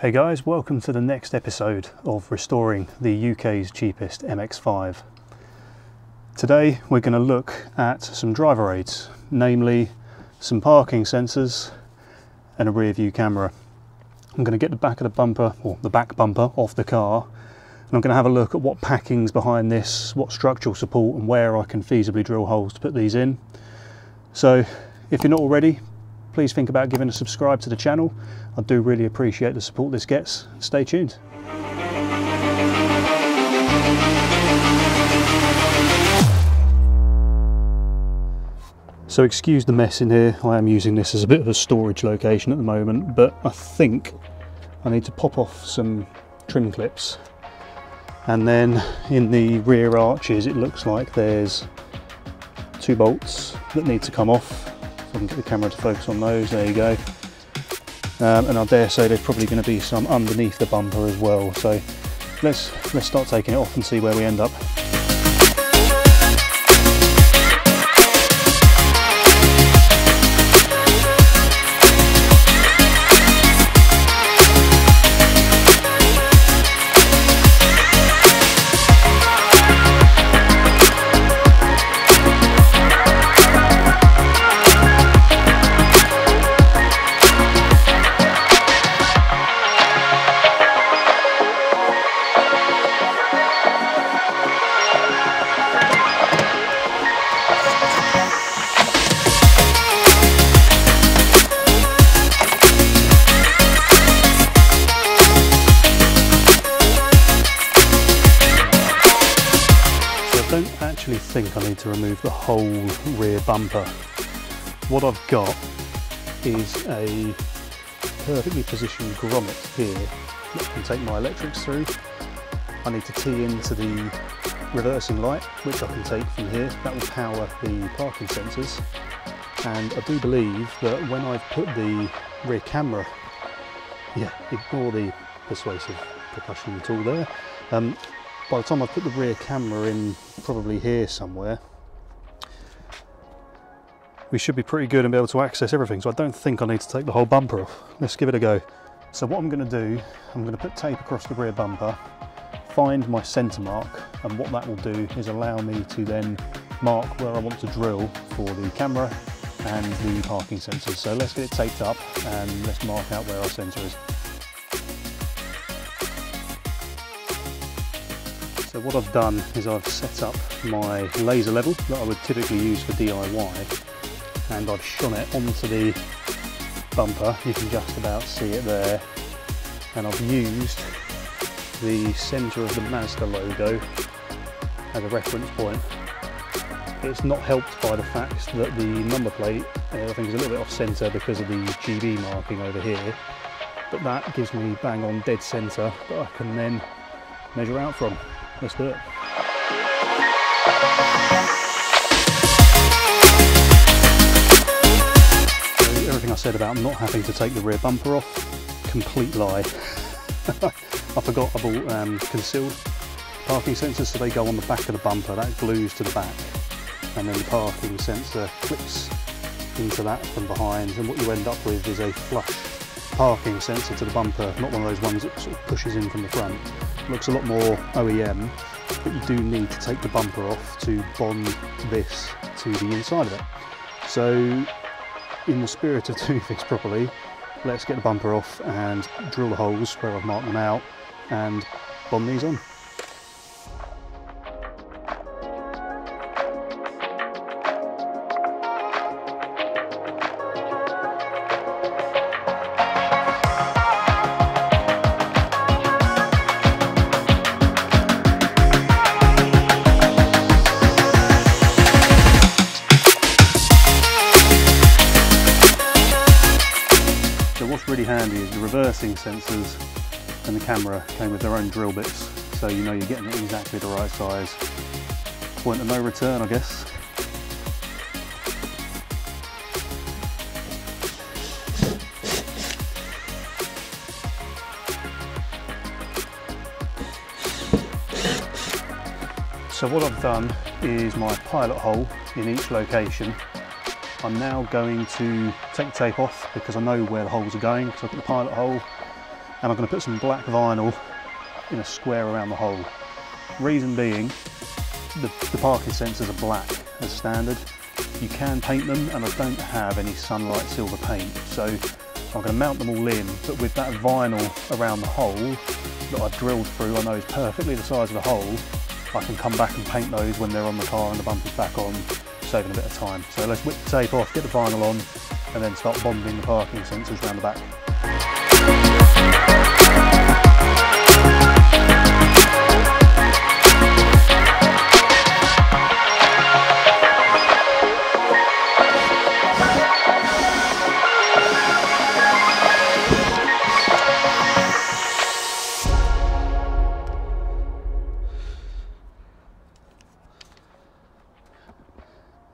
Hey guys, welcome to the next episode of restoring the UK's cheapest MX5. Today we're going to look at some driver aids, namely some parking sensors and a rear view camera. I'm going to get the back of the bumper, or the back bumper, off the car and I'm going to have a look at what packing's behind this, what structural support and where I can feasibly drill holes to put these in. So if you're not already, please think about giving a subscribe to the channel. I do really appreciate the support this gets. Stay tuned. So excuse the mess in here, I am using this as a bit of a storage location at the moment, but I think I need to pop off some trim clips. And then in the rear arches, it looks like there's two bolts that need to come off. If I can get the camera to focus on those, there you go. Um, and I dare say there's probably going to be some underneath the bumper as well. So let's let's start taking it off and see where we end up. I've got is a perfectly positioned grommet here that can take my electrics through. I need to tee into the reversing light, which I can take from here. That will power the parking sensors. And I do believe that when I've put the rear camera, yeah, ignore the persuasive percussion tool there. Um, by the time I put the rear camera in probably here somewhere we should be pretty good and be able to access everything so I don't think I need to take the whole bumper off. Let's give it a go. So what I'm going to do I'm going to put tape across the rear bumper find my center mark and what that will do is allow me to then mark where I want to drill for the camera and the parking sensors. So let's get it taped up and let's mark out where our sensor is. So what I've done is I've set up my laser level that I would typically use for DIY and I've shone it onto the bumper, you can just about see it there and I've used the centre of the Mazda logo as a reference point. It's not helped by the fact that the number plate uh, I think is a little bit off centre because of the GB marking over here but that gives me bang on dead centre that I can then measure out from. Let's do it. Said about not having to take the rear bumper off, complete lie. I forgot I bought um, concealed parking sensors so they go on the back of the bumper, that glues to the back. And then the parking sensor clips into that from behind. And what you end up with is a flush parking sensor to the bumper, not one of those ones that sort of pushes in from the front. Looks a lot more OEM, but you do need to take the bumper off to bond this to the inside of it. So in the spirit of doing things properly, let's get the bumper off and drill the holes where I've marked them out and bond these on. Sensors and the camera came with their own drill bits so you know you're getting exactly the right size. Point of no return I guess. So what I've done is my pilot hole in each location I'm now going to take the tape off because I know where the holes are going because I've got the pilot hole and I'm going to put some black vinyl in a square around the hole. Reason being, the, the parking sensors are black as standard. You can paint them and I don't have any sunlight silver paint so I'm going to mount them all in but with that vinyl around the hole that I've drilled through I know is perfectly the size of the hole I can come back and paint those when they're on the car and the bumper's back on saving a bit of time. So let's whip the tape off, get the vinyl on and then start bonding the parking sensors around the back.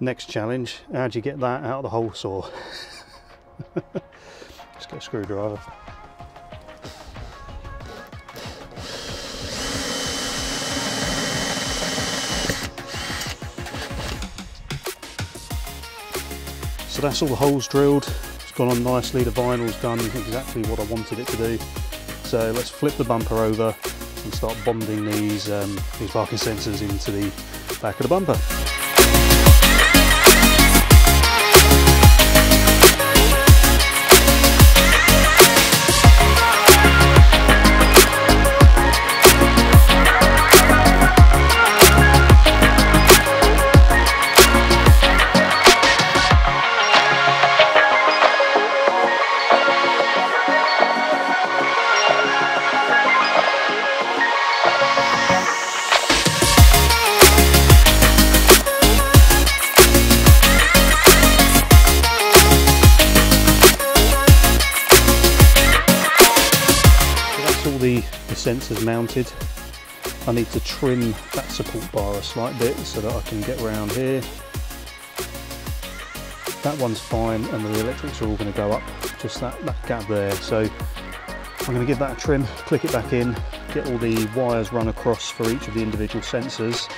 Next challenge, how do you get that out of the hole saw? Let's get a screwdriver. That's all the holes drilled. It's gone on nicely, the vinyl's done exactly what I wanted it to do. So let's flip the bumper over and start bonding these, um, these parking sensors into the back of the bumper. Trim that support bar a slight bit so that I can get around here. That one's fine and the electrics are all going to go up just that, that gap there. So I'm going to give that a trim, click it back in, get all the wires run across for each of the individual sensors,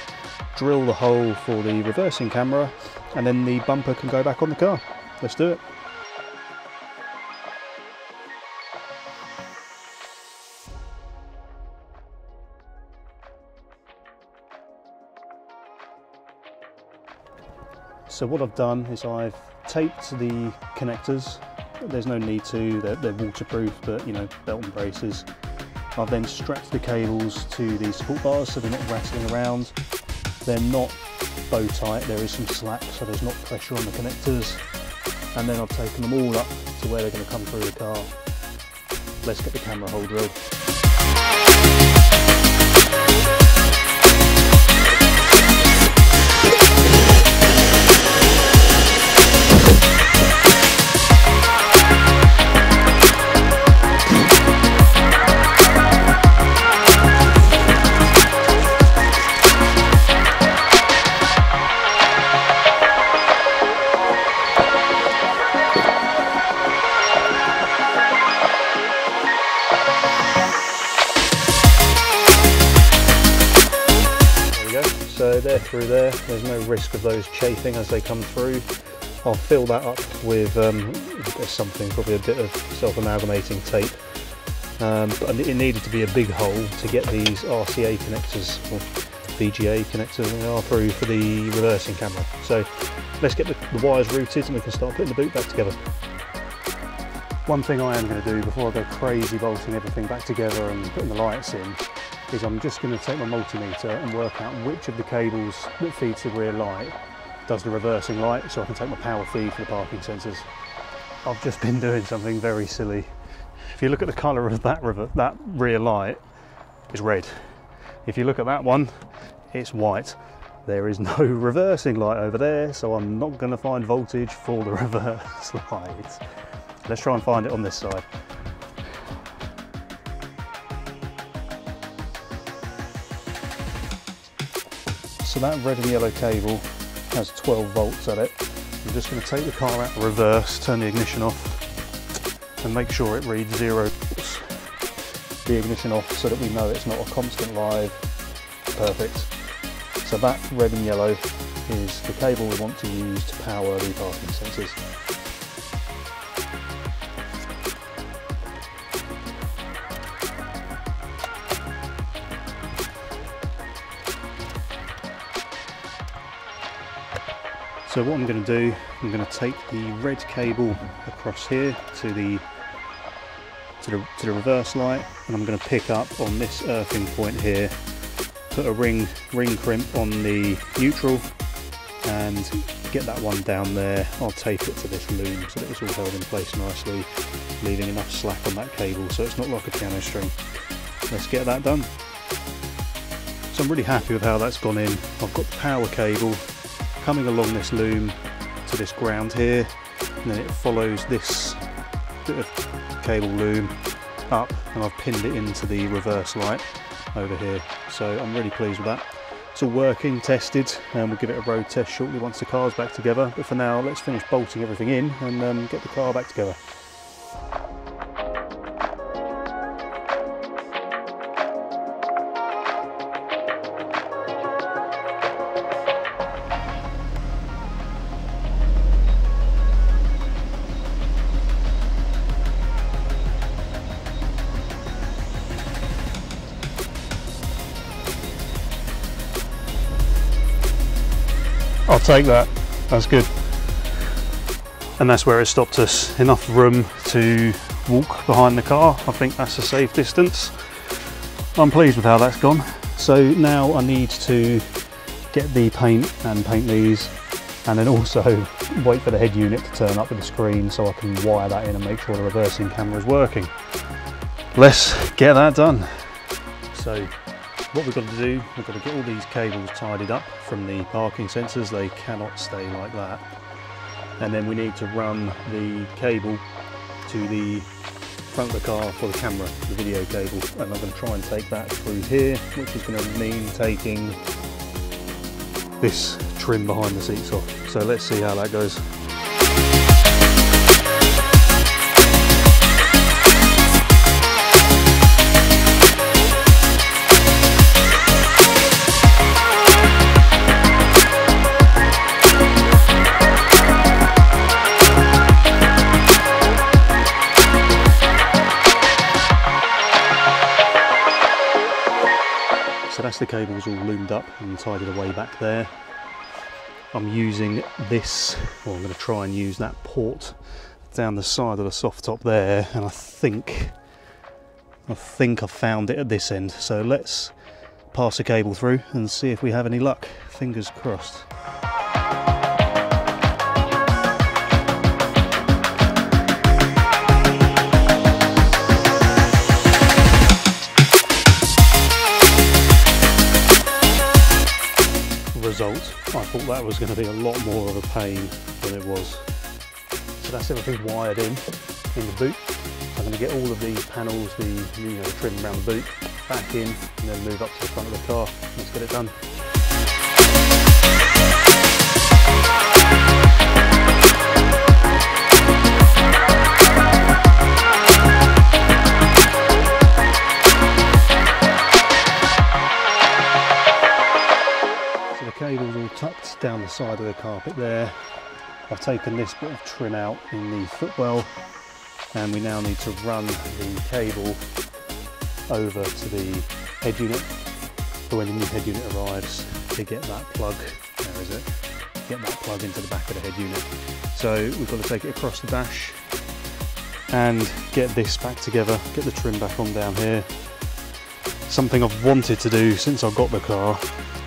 drill the hole for the reversing camera and then the bumper can go back on the car. Let's do it. So what I've done is I've taped the connectors. There's no need to, they're, they're waterproof, but you know, belt and braces. I've then strapped the cables to the support bars so they're not rattling around. They're not bow tight, there is some slack so there's not pressure on the connectors. And then I've taken them all up to where they're going to come through the car. Let's get the camera hole drilled. So they're through there, there's no risk of those chafing as they come through. I'll fill that up with um, something, probably a bit of self-amalgamating tape. Um, but it needed to be a big hole to get these RCA connectors, or VGA connectors they are through for the reversing camera. So let's get the, the wires routed and we can start putting the boot back together. One thing I am going to do before I go crazy bolting everything back together and putting the lights in is I'm just going to take my multimeter and work out which of the cables that feeds the rear light does the reversing light so I can take my power feed for the parking sensors. I've just been doing something very silly. If you look at the colour of that, that rear light, it's red. If you look at that one, it's white. There is no reversing light over there, so I'm not going to find voltage for the reverse light. Let's try and find it on this side. So that red and yellow cable has 12 volts at it. I'm just going to take the car out reverse, turn the ignition off and make sure it reads zero. The ignition off so that we know it's not a constant live. Perfect. So that red and yellow is the cable we want to use to power the parking sensors. So what I'm going to do, I'm going to take the red cable across here to the to the, to the reverse light and I'm going to pick up on this earthing point here, put a ring ring crimp on the neutral and get that one down there. I'll tape it to this loom so that it's all held in place nicely, leaving enough slack on that cable so it's not like a piano string. Let's get that done. So I'm really happy with how that's gone in. I've got the power cable coming along this loom to this ground here and then it follows this bit of cable loom up and I've pinned it into the reverse light over here. So I'm really pleased with that. It's all working tested and we'll give it a road test shortly once the car's back together. But for now let's finish bolting everything in and um, get the car back together take that. That's good. And that's where it stopped us. Enough room to walk behind the car. I think that's a safe distance. I'm pleased with how that's gone. So now I need to get the paint and paint these and then also wait for the head unit to turn up with the screen so I can wire that in and make sure the reversing camera is working. Let's get that done. So what we've got to do, we've got to get all these cables tidied up from the parking sensors, they cannot stay like that. And then we need to run the cable to the front of the car for the camera, the video cable, and I'm going to try and take that through here, which is going to mean taking this trim behind the seats off. So let's see how that goes. That's the cables all loomed up and tidied away back there. I'm using this, or I'm going to try and use that port down the side of the soft top there, and I think, I think I've found it at this end. So let's pass the cable through and see if we have any luck. Fingers crossed. Result. I thought that was going to be a lot more of a pain than it was. So that's everything wired in, in the boot. I'm going to get all of these panels, the you know, trim around the boot, back in and then move up to the front of the car. Let's get it done. Down the side of the carpet there. I've taken this bit of trim out in the footwell and we now need to run the cable over to the head unit for when the new head unit arrives to get that plug, where is it? Get that plug into the back of the head unit. So we've got to take it across the dash and get this back together, get the trim back on down here. Something I've wanted to do since I got the car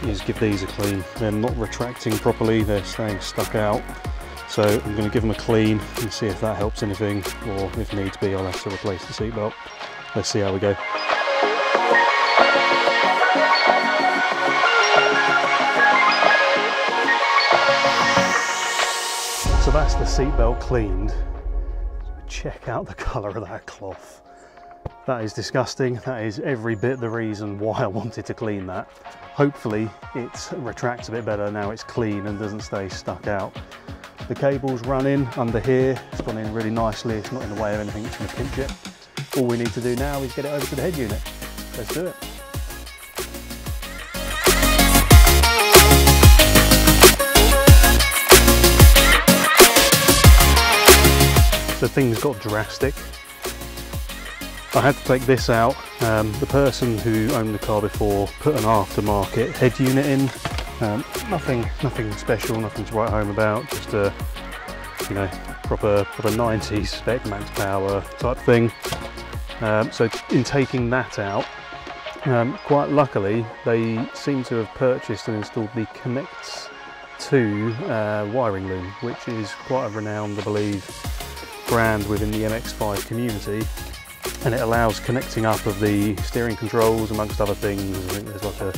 is give these a clean. They're not retracting properly, they're staying stuck out. So I'm going to give them a clean and see if that helps anything, or if needs be, I'll have to replace the seatbelt. Let's see how we go. So that's the seatbelt cleaned. Check out the colour of that cloth. That is disgusting. That is every bit the reason why I wanted to clean that. Hopefully it retracts a bit better now it's clean and doesn't stay stuck out. The cable's run in under here. It's gone in really nicely. It's not in the way of anything It's to pinch it. All we need to do now is get it over to the head unit. Let's do it. So things got drastic. I had to take this out. Um, the person who owned the car before put an aftermarket head unit in Um, nothing, nothing special, nothing to write home about. Just a, you know, proper, proper 90s spec max power type thing. Um, so in taking that out, um, quite luckily, they seem to have purchased and installed the Connects 2 uh, wiring loom, which is quite a renowned, I believe, brand within the MX5 community. And it allows connecting up of the steering controls, amongst other things. I think there's like a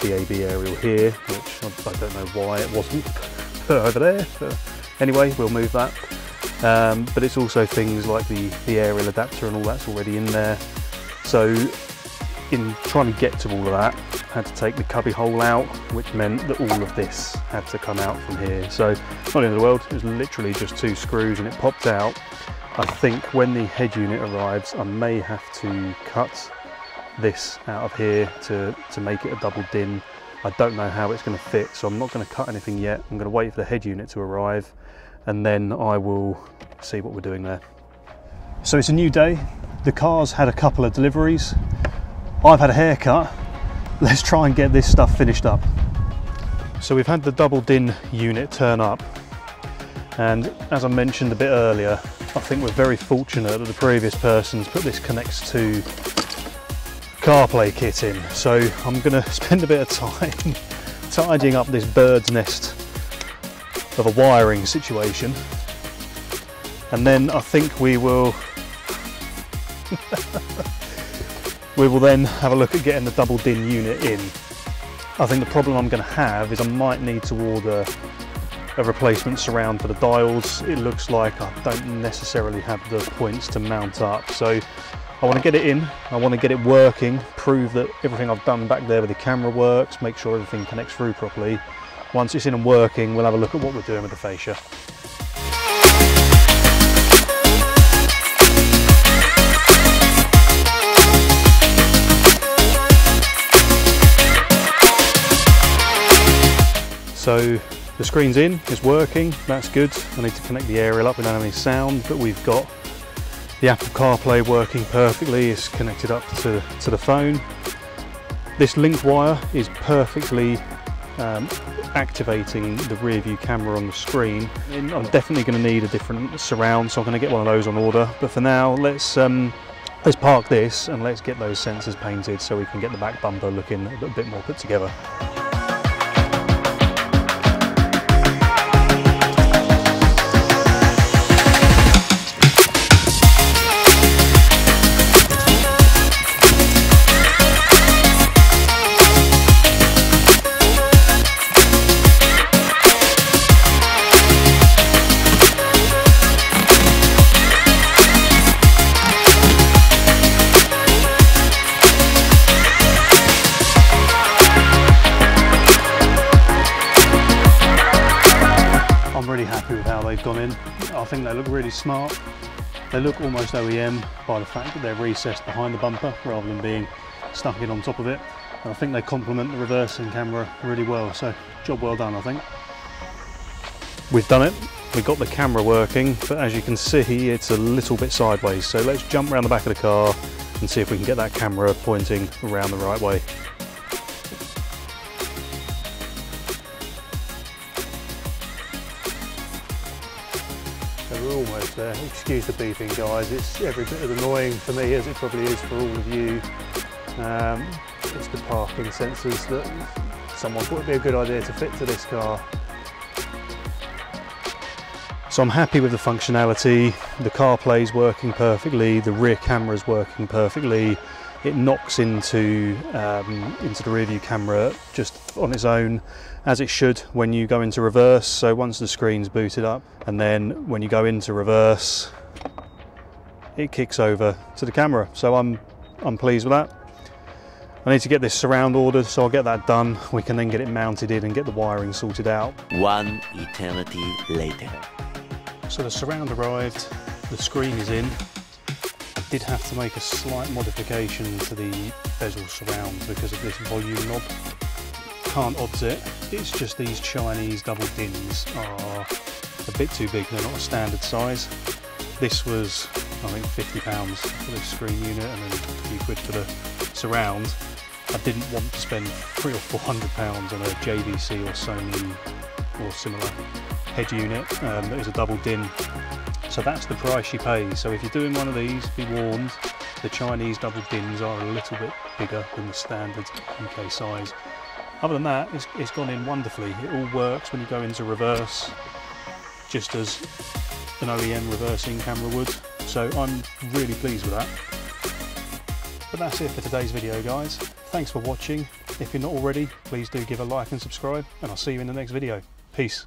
DAB aerial here, which I don't know why it wasn't over there. But anyway, we'll move that. Um, but it's also things like the, the aerial adapter and all that's already in there. So in trying to get to all of that, I had to take the cubby hole out, which meant that all of this had to come out from here. So not the the world, it was literally just two screws and it popped out. I think when the head unit arrives, I may have to cut this out of here to, to make it a double din. I don't know how it's going to fit, so I'm not going to cut anything yet. I'm going to wait for the head unit to arrive and then I will see what we're doing there. So it's a new day. The car's had a couple of deliveries. I've had a haircut. Let's try and get this stuff finished up. So we've had the double din unit turn up. And as I mentioned a bit earlier, I think we're very fortunate that the previous person's put this Connects2 CarPlay kit in. So I'm gonna spend a bit of time tidying up this bird's nest of a wiring situation. And then I think we will we will then have a look at getting the double din unit in. I think the problem I'm going to have is I might need to order a replacement surround for the dials. It looks like I don't necessarily have the points to mount up. So I want to get it in, I want to get it working, prove that everything I've done back there with the camera works, make sure everything connects through properly. Once it's in and working, we'll have a look at what we're doing with the fascia. So the screen's in, it's working, that's good. I need to connect the aerial up, we don't have any sound, but we've got the Apple CarPlay working perfectly, it's connected up to, to the phone. This link wire is perfectly um, activating the rear view camera on the screen. I'm definitely going to need a different surround, so I'm going to get one of those on order. But for now, let's um, let's park this and let's get those sensors painted so we can get the back bumper looking a bit more put together. Gone in. I think they look really smart. They look almost OEM by the fact that they're recessed behind the bumper rather than being stuck in on top of it. And I think they complement the reversing camera really well. So job well done, I think. We've done it. We've got the camera working, but as you can see, it's a little bit sideways. So let's jump around the back of the car and see if we can get that camera pointing around the right way. We're almost there. Excuse the beeping guys, it's every bit as annoying for me as it probably is for all of you. Um, it's the parking sensors that someone thought would be a good idea to fit to this car. So I'm happy with the functionality, the CarPlay is working perfectly, the rear camera is working perfectly, it knocks into, um, into the rear view camera just on its own as it should when you go into reverse. So once the screen's booted up and then when you go into reverse, it kicks over to the camera. So I'm, I'm pleased with that. I need to get this surround ordered, so I'll get that done. We can then get it mounted in and get the wiring sorted out. One eternity later. So the surround arrived, the screen is in. I did have to make a slight modification to the bezel surround because of this volume knob can't odds it. It's just these Chinese double dins are a bit too big, they're not a standard size. This was, I think, £50 for this screen unit and then a few quid for the surround. I didn't want to spend three or four hundred pounds on a JVC or Sony or similar head unit um, that is a double DIN. So that's the price you pay. So if you're doing one of these, be warned, the Chinese double DINs are a little bit bigger than the standard UK size. Other than that, it's, it's gone in wonderfully. It all works when you go into reverse, just as an OEM reversing camera would. So I'm really pleased with that. But that's it for today's video guys. Thanks for watching. If you're not already, please do give a like and subscribe and I'll see you in the next video. Peace.